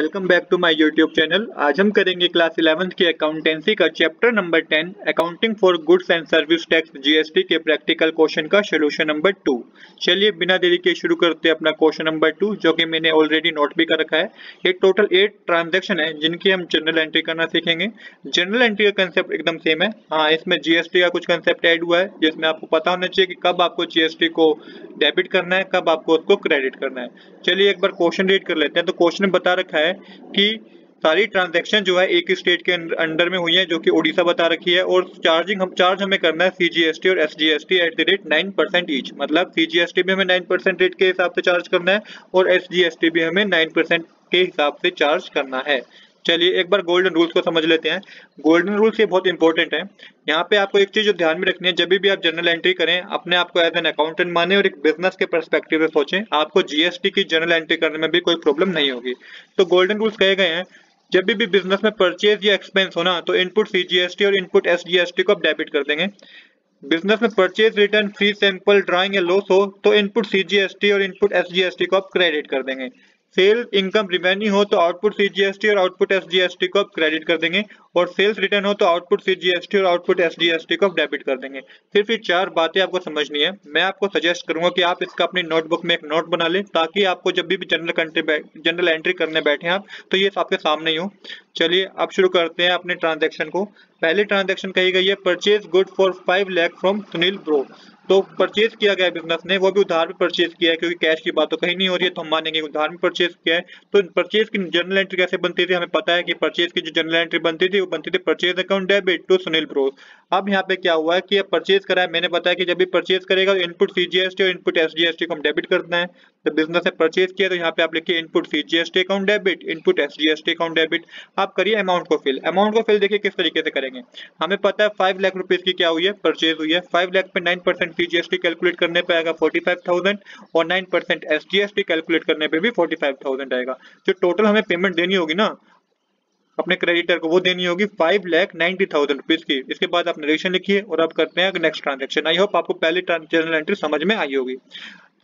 Welcome back to my YouTube channel आज हम करेंगे क्लास 11th की अकाउंटेंसी का chapter number 10 accounting for goods and service tax GST के प्रैक्टिकल क्वेश्चन का सोल्यूशन नंबर टू चलिए बिना देरी के शुरू करते हैं अपना क्वेश्चन नंबर टू जो कि मैंने ऑलरेडी नोट भी कर रखा है। ये टोटल एट ट्रांजेक्शन है, जिनकी हम जनरल एंट्री करना सीखेंगे। जनरल एंट्री का कंसेप्ट एकदम सेम है। हाँ इसमें जीएसटी का कुछ कंसेप्ट एड हुआ है, जिसमें आपको पता होना चाहिए कि कब आपको जीएसटी को डेबिट करना है, कब आपको उसको क्रेडिट करना है। चलिए एक बार क्वेश्चन रीड कर लेते हैं। तो क्वेश्चन बता रखा है कि सारी ट्रांजेक्शन जो है एक ही स्टेट के अंडर में हुई है, जो कि ओडिशा बता रखी है, और चार्जिंग हम चार्ज हमें करना है सीजीएसटी और SGST at the rate nine percent each मतलब सीजीएसटी भी हमें नाइन परसेंट रेट के हिसाब से चार्ज करना है और एसजीएसटी भी हमें नाइन परसेंट के हिसाब से चार्ज करना है। चलिए एक बार गोल्डन रूल्स को समझ लेते हैं। गोल्डन रूल्स ये बहुत इंपॉर्टेंट है। यहाँ पे आपको एक चीज़ जो ध्यान में रखनी है जब भी आप जनरल एंट्री करें अपने आप को एज एन अकाउंटेंट माने और एक बिज़नेस के परस्पेक्टिव से सोचें आपको जीएसटी की जनरल एंट्री करने में भी कोई प्रॉब्लम नहीं होगी। तो गोल्डन रूल्स कहे गए हैं जब भी, भी बिज़नेस में परचेज या एक्सपेंस होना तो इनपुट सीजीएसटी और इनपुट एसजीएसटी को आप डेबिट कर देंगे। बिज़नेस में purchase return free sample drawing या लॉस हो तो इनपुट सीजीएसटी और इनपुट एसजीएसटी को आप क्रेडिट कर देंगे। सेल इनकम रिवेन्यू हो तो आउटपुट सीजीएसटी और आउटपुट एसजीएसटी को आप क्रेडिट कर देंगे और सेल्स रिटर्न हो तो आउटपुट सीजीएसटी और आउटपुट एसजीएसटी को आप डेबिट कर देंगे। सिर्फ़ ये चार बातें आपको समझनी है। मैं आपको सजेस्ट करूँगा कि आप इसका अपनी नोटबुक में एक नोट बना लें ताकि आपको जब भी जनरल कंट्री जनरल एंट्री करने बैठे आप तो ये आपके सामने ही हो। चलिए अब शुरू करते हैं अपने ट्रांजेक्शन को। पहली ट्रांजेक्शन कही गई है purchase good for five lakh from Sunil bro तो परचेज किया गया बिज़नेस ने, वो भी उधार में परचेज किया है, क्योंकि कैश की बात तो कहीं नहीं हो रही है तो हम मानेंगे उधार में परचेज किया है। तो परचेज की जनरल एंट्री कैसे बनती थी, हमें पता है कि परचेज की जो जनरल एंट्री बनती थी, वो बनती थी purchase account debit to Sunil bros अब यहाँ पे क्या हुआ है कि परचेज करा है मैंने बताया कि जब भी परचेज करेगा तो इनपुट सीजीएसटी और इनपुट एसजीएसटी को हम डेबिट करना है। तो बिज़नेस ने परचेज किया तो यहाँ पे आप लिखिए input CGST account debit input SGST account debit आप करिए अमाउंट को फिल अमाउंट को फिल देखिए किस तरीके से करेंगे। हमें पता है फाइव लाख रुपीज़ की क्या हुई है परचेज हुई है। फाइव लाख पे नाइन परसेंट सीजीएसटी कैलकुलेट करने पे आएगा फोर्टी फाइव थाउज़ेंड और नाइन परसेंट एस कैलकुलेट करने पे भी फोर्टी फाइव थाउज़ेंड आएगा। जो टोटल हमें पेमेंट देनी होगी ना, अपने क्रेडिटर को वो देनी होगी five lakh ninety thousand rupees की। इसके बाद आप नरेशन लिखिए और आप करते हैं नेक्स्ट ट्रांजेक्शन आई होप आपको पहले जनरल एंट्री समझ में आई होगी।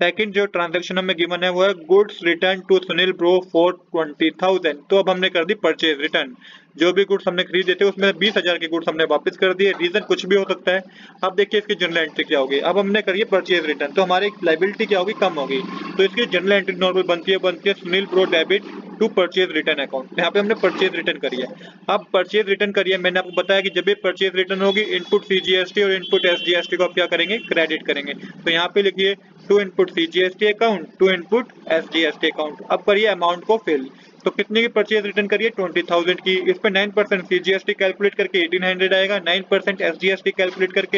सेकंड जो ट्रांजेक्शन हमें गिवन है, वो है goods return to Sunil bro for twenty thousand तो अब हमने कर दी परचेज रिटर्न जो भी गुड्स हमने खरीदे थे, उसमें बीस हज़ार के गुड्स हमने वापस कर दिए. रीजन कुछ भी हो सकता है. अब देखिए इसकी जनरल एंट्री क्या होगी. अब हमने करिए परचेज रिटर्न तो हमारी लाइबिलिटी क्या होगी? कम होगी. तो इसकी जनरल एंट्री नॉर्मल बनती है बनती है Sunil bro debit to purchase return account यहाँ पे हमने परचेज रिटर्न करी है। अब परचेज रिटर्न करिए। मैंने आपको बताया कि जब भी परचेज रिटर्न होगी इनपुट सीजीएसटी और इनपुट एसजीएसटी को आप क्या करेंगे? क्रेडिट करेंगे। तो यहाँ पे लिखिए to input CGST account to input SGST account अब करिए अमाउंट को फिल तो कितने की परचेज रिटर्न करिए? ट्वेंटी थाउज़ेंड की। इस पर नाइन परसेंट सीजीएसटी कैलकुलेट करके एटीन हंड्रेड आएगा। नाइन परसेंट एसजीएसटी कैलकुलेट करके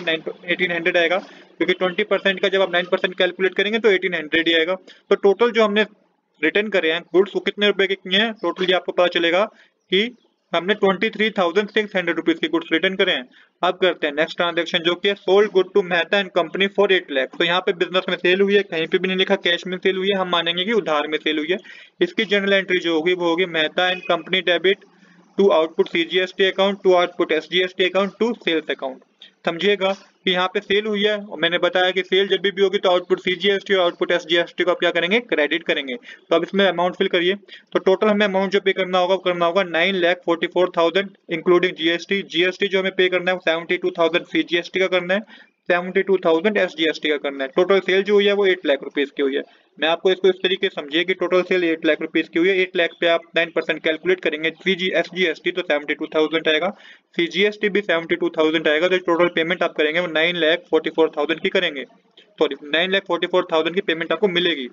एटीन हंड्रेड आएगा। क्योंकि ट्वेंटी परसेंट का जब आप नाइन परसेंट कैलकुलेट करेंगे तो एटीन हंड्रेड ही आएगा। तो टोटल जो हमने रिटर्न करे हैं। गुड्स वो कितने रुपए के किए हैं? टोटल ये आपको पता चलेगा कि हमने twenty three thousand six hundred rupees की गुड्स रिटर्न करे हैं। अब करते हैं नेक्स्ट ट्रांजेक्शन जो कि sold good to Mehta and company for eight lakh तो यहाँ पे बिज़नेस में सेल हुई है, कहीं पे भी नहीं लिखा कैश में सेल हुई है, हम मानेंगे कि उधार में सेल हुई है। इसकी जनरल एंट्री जो होगी, वो होगी Mehta and company debit to output CGST account to output SGST account to sales account समझिएगा कि यहाँ पे सेल हुई है और मैंने बताया कि सेल जब भी होगी तो आउटपुट सीजीएसटी और आउटपुट एसजीएसटी को आप क्या करेंगे? क्रेडिट करेंगे। तो अब इसमें अमाउंट फिल करिए। तो टोटल हमें अमाउंट जो पे करना होगा वो करना होगा nine lakh forty four thousand including GST GST जो हमें पे करना है सेवेंटी टू थाउज़ेंड सीजीएसटी का करना है। Seventy two thousand S G S T का करना है। टोटल सेल जो हुई है वो एट लाख रुपीज़ की हुई है। मैं आपको इसको इस तरीके समझिए कि total sale eight lakh rupees की हुई है। एट लाख पे आप नाइन परसेंट कैलकुलेट करेंगे। G S G S T तो सेवेंटी टू थाउज़ेंड आएगा। सी जी एस टी भी सेवेंटी टू थाउज़ेंड आएगा। तो टोटल पेमेंट आप करेंगे वो nine lakh forty four thousand की करेंगे। Sorry nine lakh forty four thousand की पेमेंट आपको मिलेगी।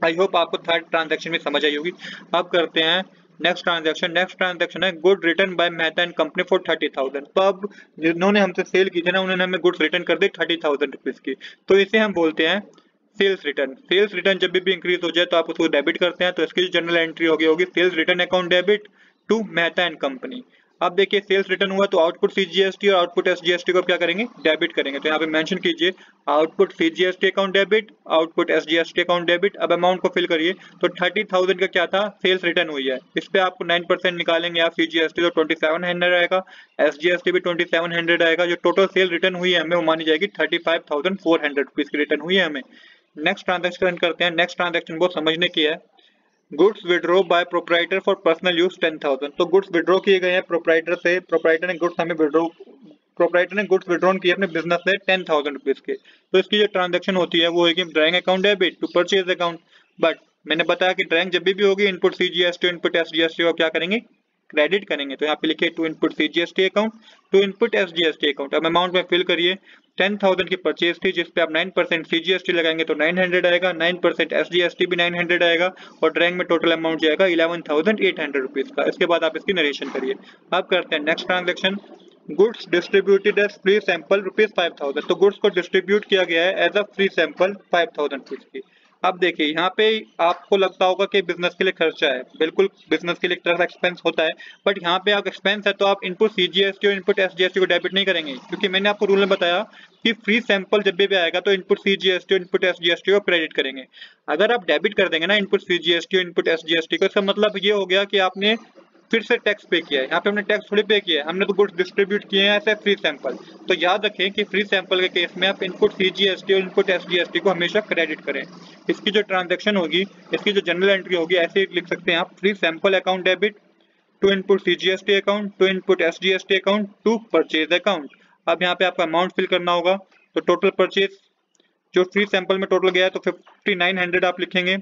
आई होप आपको थर्ड ट्रांजेक्शन में समझ आई होगी। अब करते हैं नेक्स्ट ट्रांजेक्शन नेक्स्ट ट्रांजेक्शन है good return by Mehta and company for thirty thousand तो अब जिन्होंने हमसे सेल की थी ना, उन्होंने हमें गुड्स रिटर्न कर दी थर्टी थाउज़ेंड रुपीज़ की। तो इसे हम बोलते हैं सेल्स रिटर्न सेल्स रिटर्न जब भी भी इंक्रीज हो जाए तो आप उसको डेबिट करते हैं तो इसकी जनरल एंट्री होगी होगी sales return account debit to Mehta and company अब देखिए सेल्स रिटर्न हुआ तो आउटपुट सीजीएसटी और आउटपुट एसजीएसटी को क्या करेंगे? डेबिट करेंगे। तो यहाँ पे मेंशन कीजिए output CGST account debit output SGST account debit अब अमाउंट को फिल करिए तो थर्टी थाउज़ेंड का क्या था? सेल्स रिटर्न हुई है। इस पे आपको नाइन परसेंट निकालेंगे आप सीजीएसटी तो ट्वेंटी सेवन हंड्रेड आएगा। एसजीएसटी भी ट्वेंटी सेवन हंड्रेड आएगा। जो टोटल सेल रिटर्न हुई है हमें, वो मानी जाएगी thirty five thousand four hundred rupees की रिटर्न हुई है हमें। नेक्स्ट ट्रांजेक्शन करते हैं। नेक्स्ट ट्रांजेक्शन बहुत समझने की है। Goods withdraw by proprietor for personal use ten thousand तो गुड्स विड्रो किए गए हैं प्रोपराइटर से प्रोपराइटर ने गुड्स हमें विड्रो प्रोपराइटर ने गुड्स विड्रॉन किए अपने बिज़नेस से टेन थाउज़ेंड रुपीज़ के। तो इसकी जो ट्रांजेक्शन होती है, वो है कि drawing account debit to purchase account but मैंने बताया कि ड्राइंग जब भी होगी input C G S T input S G S T क्या करेंगे? क्रेडिट करेंगे। तो यहाँ पे लिखिए to input C G S T account to input S G S T account अब अमाउंट में फिल करिए। टेन थाउज़ेंड की परचेज थी, जिसपे आप nine percent C G T लगाएँगे तो नाइन हंड्रेड आएगा nine percent S G S T भी नाइन हंड्रेड आएगा और ड्राइंग में टोटल अमाउंट जाएगा eleven thousand eight hundred rupees का। इसके बाद आप इसकी नरेशन करिए। अब करते हैं next transaction goods distributed as free sample rupees five thousand तो गुड्स को डिस्ट्रीब्यूट किया गया है as a free sample five thousand rupees की। अब देखिए, यहाँ पे आपको लगता होगा कि बिज़नेस के लिए खर्चा है। बिल्कुल बिज़नेस के लिए तरह एक्सपेंस होता है बट यहाँ पे आप एक्सपेंस है तो आप इनपुट सीजीएसटी और इनपुट एसजीएसटी को डेबिट नहीं करेंगे, क्योंकि मैंने आपको रूल में बताया कि फ्री सैंपल जब भी आएगा तो इनपुट सीजीएसटी और इनपुट एसजीएसटी को क्रेडिट करेंगे। अगर आप डेबिट कर देंगे ना इनपुट सीजीएसटी और इनपुट एसजीएसटी को, इसका मतलब ये हो गया कि आपने फिर से टैक्स पे किया है। यहाँ पे हमने टैक्स थोड़ी पे किया है। हमने तो गुड्स डिस्ट्रीब्यूट किए हैं ऐसे फ्री सैंपल तो याद रखें कि फ्री सैंपल के केस में आप इनपुट सीजीएसटी और इनपुट एसजीएसटी को हमेशा क्रेडिट करें। इसकी जो ट्रांजेक्शन होगी, इसकी जो जनरल एंट्री होगी, ऐसे लिख सकते हैं आप। Free sample account debit to input CGST account to input SGST account to purchase account अब यहाँ पे आपका अमाउंट फिल करना होगा। तो टोटल परचेज जो फ्री सैंपल में टोटल गया है तो फिफ्टी नाइन हंड्रेड आप लिखेंगे।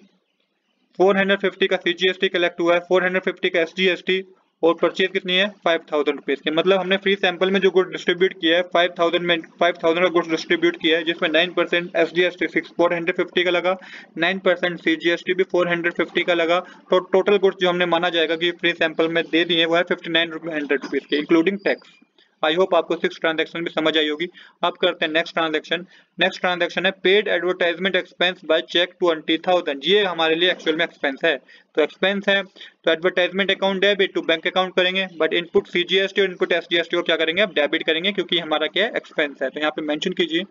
450 का सीजीएसटी कलेक्ट हुआ है 450 का एसजीएसटी और परचेज कितनी है? फाइव थाउज़ेंड रुपीज़ की। मतलब हमने फ्री सैंपल में जो गुड डिस्ट्रीब्यूट किया है फाइव थाउज़ेंड में फाइव थाउज़ेंड का गुड्स डिस्ट्रीब्यूट किया है, जिसमें nine percent S G S T six four hundred fifty का लगा nine percent C G S T भी फोर हंड्रेड फिफ्टी का लगा। तो टोटल गुड्स जो हमने माना जाएगा कि फ्री सैंपल में दे दिए वो है फिफ्टी नाइन हंड्रेड रुपीज़ के इंक्लूडिंग टैक्स आई होप आपको सिक्स ट्रांजेक्शन भी समझ आई होगी। अब करते हैं नेक्स्ट ट्रांजेक्शन नेक्स्ट ट्रांजेक्शन है paid advertisement expense by cheque twenty thousand ये हमारे लिए एक्चुअल में एक्सपेंस है। तो एक्सपेंस है तो advertisement account debit to bank account करेंगे बट इनपुट सीजीएसटी और इनपुट एसजीएसटी को क्या करेंगे? अब डेबिट करेंगे, क्योंकि हमारा क्या है? एक्सपेंस है। तो यहाँ पे मेंशन कीजिए।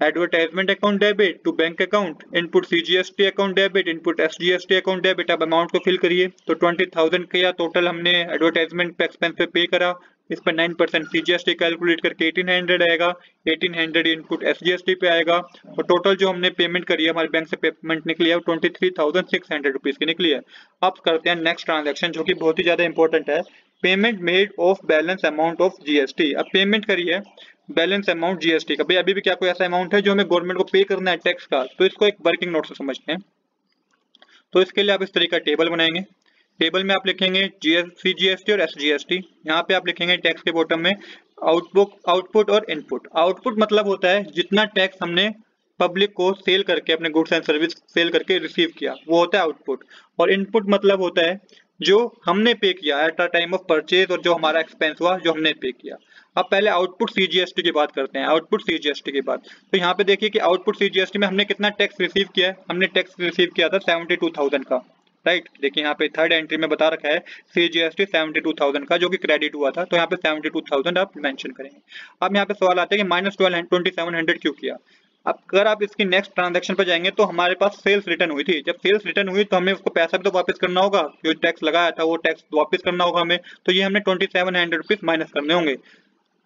Advertisement account debit to bank account input CGST account debit input SGST account debit अब अमाउंट को फिल करिए। तो ट्वेंटी थाउज़ेंड का टोटल हमने एडवर्टाइजमेंट पे एक्सपेंस पे पे करा। इस पर नाइन परसेंट सी कैलकुलेट करके एटीन हंड्रेड आएगा एटीन हंड्रेड इनपुट एस पे आएगा और टोटल जो हमने पेमेंट करी है, हमारे बैंक से पेमेंट निकली है twenty three thousand six hundred rupees की निकली है। अब करते हैं नेक्स्ट ट्रांजेक्शन जो कि बहुत ही ज़्यादा इंपॉर्टेंट है। Payment made of balance amount of GST अब पेमेंट करी है बैलेंस अमाउंट जीएसटी का। भाई, अभी भी क्या कोई ऐसा अमाउंट है जो हमें गवर्नमेंट को पे करना है टैक्स का? तो इसको एक वर्किंग नोट से समझते हैं। तो इसके लिए आप इस तरीके का टेबल बनाएँगे। टेबल में आप लिखेंगे सी जी एस टी और एस जी एस टी यहाँ पे आप लिखेंगे टैक्स के बॉटम में आउटपुट आउटपुट और इनपुट। आउटपुट मतलब होता है जितना टैक्स हमने पब्लिक को सेल करके, अपने गुड्स एंड सर्विस सेल करके रिसीव किया, वो होता है आउटपुट। और इनपुट मतलब होता है जो हमने पे किया at a time of purchase और जो हमारा एक्सपेंस हुआ, जो हमने पे किया। अब पहले आउटपुट सीजीएसटी की बात करते हैं, आउटपुट सीजीएसटी की बात। तो यहाँ पे देखिए कि आउटपुट सीजीएसटी में हमने कितना टैक्स रिसीव किया है? हमने टैक्स रिसीव किया था सेवेंटी टू थाउज़ेंड का। राइट देखिए, यहाँ पे थर्ड एंट्री में बता रखा है C G S T seventy two thousand का, जो कि क्रेडिट हुआ था। तो यहाँ पे सेवेंटी टू थाउज़ेंड आप मेंशन करेंगे। अब यहाँ पे सवाल आता है कि minus twelve twenty seven hundred क्यों किया? अब अगर आप इसकी नेक्स्ट ट्रांजेक्शन पर जाएँगे तो हमारे पास सेल्स रिटर्न हुई थी। जब सेल्स रिटर्न हुई तो हमें उसको पैसा भी तो वापस करना होगा। जो टैक्स लगाया था, वो टैक्स वापस करना होगा हमें। तो ये हमने twenty seven hundred rupees minus करने होंगे।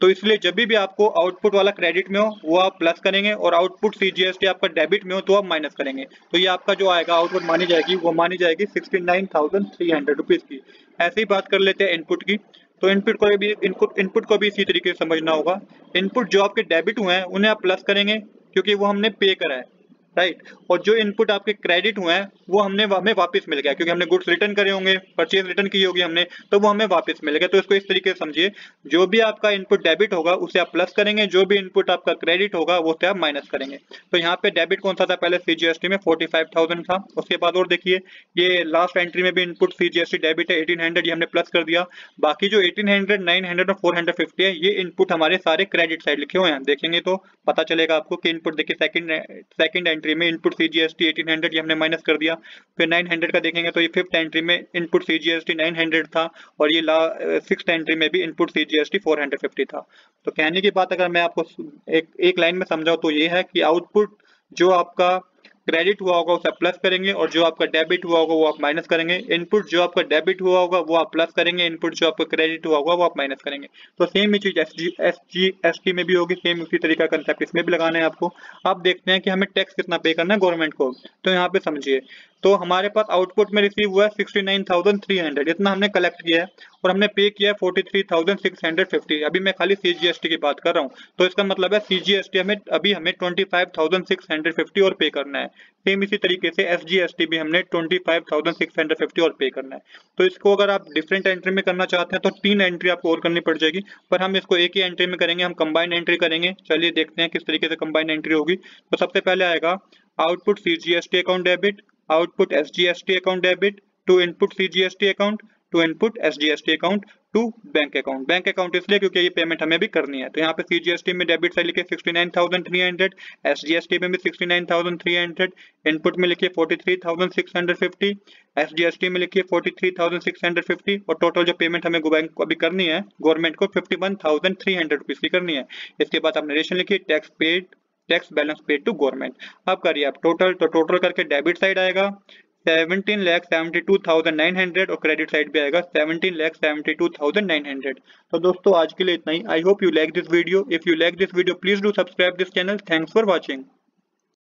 तो इसलिए जब भी आपको आउटपुट वाला क्रेडिट में हो, वो आप प्लस करेंगे और आउटपुट सीजीएसटी आपका डेबिट में हो तो आप माइनस करेंगे। तो ये आपका जो आएगा आउटपुट मानी जाएगी, वो मानी जाएगी sixty nine thousand three hundred rupees की। ऐसे ही बात कर लेते हैं इनपुट की। तो इनपुट को भी इनपुट इनपुट को भी इसी तरीके से समझना होगा। इनपुट जो आपके डेबिट हुए हैं, उन्हें आप प्लस करेंगे, क्योंकि वो हमने पे करा है। राइट और जो इनपुट आपके क्रेडिट हुए हैं, वो हमने हमें वापस मिल गया, क्योंकि हमने गुड्स रिटर्न करे होंगे परचेज रिटर्न की होगी हमने तो वो हमें वापस मिल गया। तो इसको इस तरीके से समझिए, जो भी आपका इनपुट डेबिट होगा, उसे आप प्लस करेंगे, जो भी इनपुट आपका क्रेडिट होगा, वो से आप माइनस करेंगे। तो यहाँ पे डेबिट कौन सा था? पहले सीजीएसटी में फोर्टी था। उसके बाद और देखिए, ये लास्ट एंट्री में भी इनपुट सीजीएसटी डेबिट है एटीन ये हमने प्लस कर दिया। बाकी जो एटीन हंड्रेड और फोर है, ये इनपुट हमारे सारे क्रेडिट साइड लिखे हुए हैं। देखेंगे तो पता चलेगा आपको कि इनपुट देखिए सेकंड सेकंड एंट्री में इनपुट सीजीएसटी 1800 ये हमने माइनस कर दिया। फिर 900 का देखेंगे तो ये फिफ्थ एंट्री में input C G S T nine hundred था और ये ला सिक्स एंट्री में भी input C G S T four hundred fifty था। तो कहने की बात अगर मैं आपको एक एक लाइन में समझाऊँ तो ये है कि आउटपुट जो आपका क्रेडिट हुआ होगा, उसे प्लस करेंगे और जो आपका डेबिट हुआ होगा, वो आप माइनस करेंगे। इनपुट जो आपका डेबिट हुआ होगा, वो आप प्लस करेंगे। इनपुट जो आपका क्रेडिट हुआ होगा, वो आप माइनस करेंगे। तो सेम ही चीज़ S G S G S T में भी होगी सेम उसी तरीका कंसेप्ट इसमें भी लगाना है आपको। आप देखते हैं कि हमें टैक्स कितना पे करना है गवर्नमेंट को। तो यहाँ पे समझिए तो हमारे पास आउटपुट में रिसीव हुआ है sixty nine thousand three hundred इतना हमने कलेक्ट किया है और हमने पे किया है forty three thousand six hundred fifty अभी मैं खाली सीजीएसटी की बात कर रहा हूँ। तो इसका मतलब है सीजीएसटी हमें, अभी हमें twenty five thousand six hundred fifty और पे करना है। सेम इसी तरीके से एसजीएसटी भी हमने twenty five thousand six hundred fifty और पे करना है। तो इसको अगर आप डिफरेंट एंट्री में करना चाहते हैं तो तीन एंट्री आपको और करनी पड़ जाएगी। पर हम इसको एक ही एंट्री में करेंगे, हम कंबाइंड एंट्री करेंगे। चलिए देखते हैं किस तरीके से कंबाइंड एंट्री होगी। तो सबसे पहले आएगा output CGST account debit output SGST account debit to input CGST account to input SGST account to bank account bank account इसलिए क्योंकि ये पेमेंट हमें भी करनी है। तो यहाँ पे सीजीएसटी में डेबिट साइड लिखे 69,300 एसजीएसटी में भी 69,300 इनपुट में लिखिए 43,650 एसजीएसटी में लिखिए 43,650 और टोटल जो पेमेंट हमें बैंक को अभी करनी है गवर्नमेंट को 51,300 रुपीज़ की करनी है। इसके बाद आप नरेशन लिखिए tax paid tax balance paid to government अब करिए आप टोटल तो टोटल करके डेबिट साइड आएगा seventeen lakh seventy two thousand nine hundred और क्रेडिट साइड भी आएगा seventeen lakh seventy two thousand nine hundred तो दोस्तों, आज के लिए इतना ही. I hope you like this video if you like this video please do subscribe this channel thanks for watching